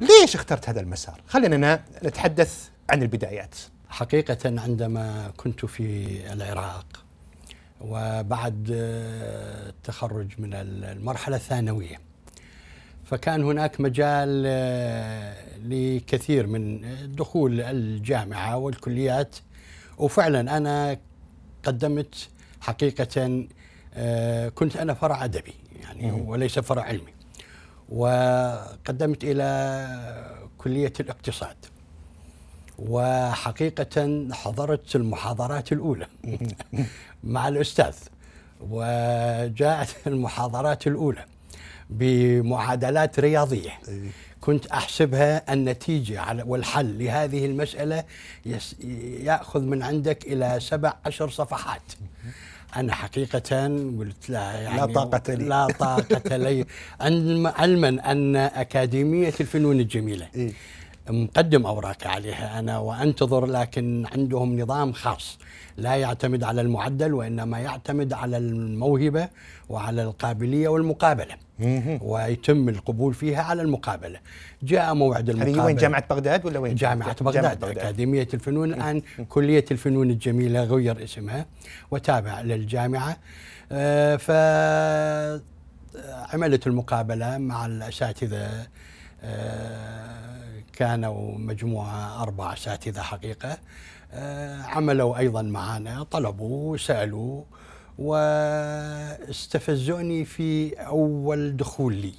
ليش اخترت هذا المسار؟ خلينا نتحدث عن البدايات. حقيقة عندما كنت في العراق وبعد التخرج من المرحلة الثانوية فكان هناك مجال لكثير من دخول الجامعة والكليات وفعلا أنا قدمت حقيقة كنت أنا فرع أدبي يعني وليس فرع علمي. وقدمت إلى كلية الاقتصاد. وحقيقة حضرت المحاضرات الأولى مع الأستاذ. وجاءت المحاضرات الأولى بمعادلات رياضية. كنت أحسبها النتيجة والحل لهذه المسألة يأخذ من عندك إلى سبع عشر صفحات. أنا حقيقة قلت لا يعني لا طاقة لي. لا طاقة لي. علما أن أكاديمية الفنون الجميلة إيه؟ مقدم أوراق عليها أنا وأنتظر لكن عندهم نظام خاص لا يعتمد على المعدل وإنما يعتمد على الموهبة وعلى القابلية والمقابلة. ويتم القبول فيها على المقابلة. جاء موعد المقابلة. هذه وين؟ جامعة بغداد ولا وين؟ جامعة بغداد, جامعة بغداد. أكاديمية الفنون الآن كلية الفنون الجميلة غير اسمها وتابع للجامعة. آه، فعملت المقابلة مع الأساتذة آه، كانوا مجموعة أربع أساتذة حقيقة. آه، عملوا أيضا معنا طلبوا سألوا واستفزوني في أول دخول لي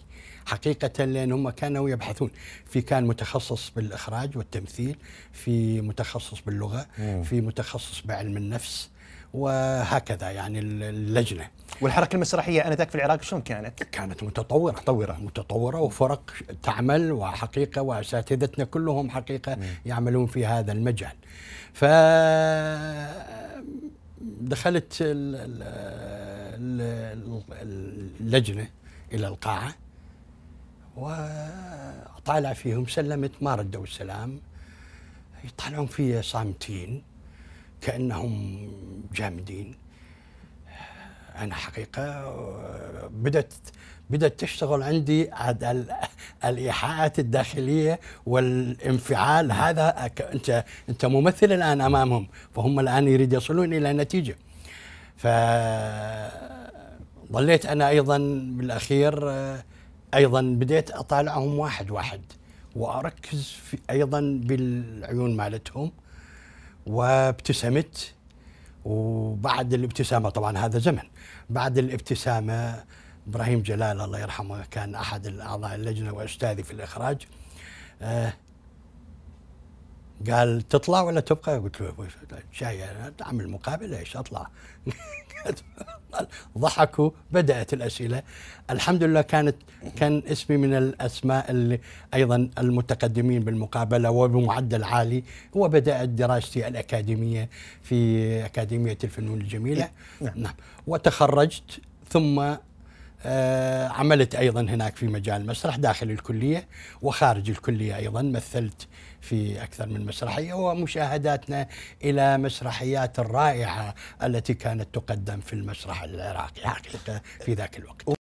حقيقة لأن هم كانوا يبحثون في كان متخصص بالإخراج والتمثيل في متخصص باللغة في متخصص بعلم النفس وهكذا يعني اللجنة والحركة المسرحية آنذاك في العراق شلون كانت؟ كانت متطورة متطورة متطورة وفرق تعمل وحقيقة وأساتذتنا كلهم حقيقة م. يعملون في هذا المجال. ف دخلت اللجنة إلى القاعة وطالع فيهم سلمت ما ردوا السلام. يطالعون في صامتين كأنهم جامدين. أنا حقيقة بدأت بدأت تشتغل عندي الإيحاءات الداخلية والانفعال هذا أنت أنت ممثل الآن أمامهم فهم الآن يريد يصلون إلى نتيجة. ف ظليت أنا أيضا بالأخير أيضا بديت أطالعهم واحد واحد وأركز في أيضا بالعيون مالتهم وابتسمت وبعد الابتسامة طبعا هذا زمن. بعد الابتسامة إبراهيم جلال الله يرحمه كان أحد أعضاء اللجنة وأستاذي في الإخراج. آه قال تطلع ولا تبقى؟ قلت له جاي اعمل مقابله إيش أطلع؟ ضحكوا بدأت الأسئلة الحمد لله كانت كان اسمي من الأسماء اللي أيضا المتقدمين بالمقابلة وبمعدل عالي وبدات دراستي الأكاديمية في أكاديمية الفنون الجميلة نعم, نعم. وتخرجت ثم عملت أيضا هناك في مجال المسرح داخل الكلية وخارج الكلية أيضا مثلت في أكثر من مسرحية ومشاهداتنا إلى مسرحيات الرائعة التي كانت تقدم في المسرح العراقي حقيقة في ذاك الوقت.